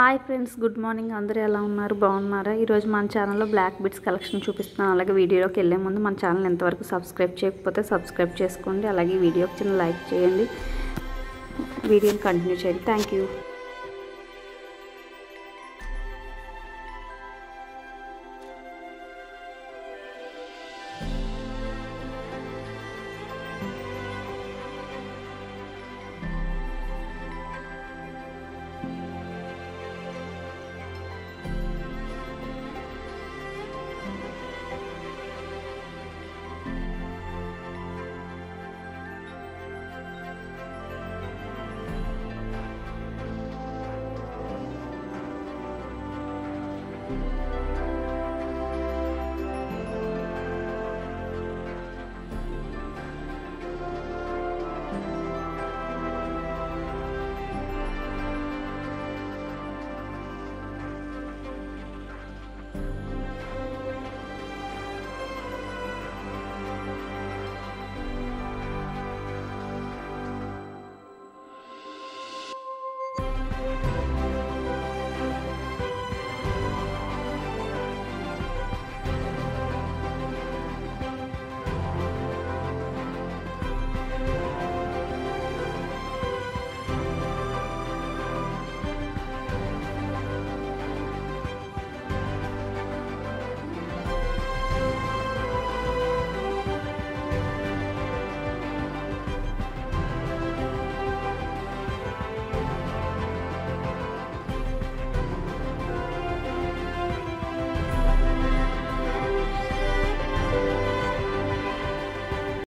Hi friends good morning. అందరూ ఎలా ఉన్నారు? బాగున్నారా? ఈరోజు మన ఛానల్లో బ్లాక్ బిట్స్ కలెక్షన్ చూపిస్తున్నాను. అలాగే వీడియోలోకి వెళ్ళే ముందు మన ఛానల్ ఎంతవరకు సబ్స్క్రైబ్ చేయకపోతే సబ్స్క్రైబ్ చేసుకోండి. అలాగే వీడియోకి చిన్న లైక్ చేయండి. వీడియోని కంటిన్యూ చేయండి. Thank you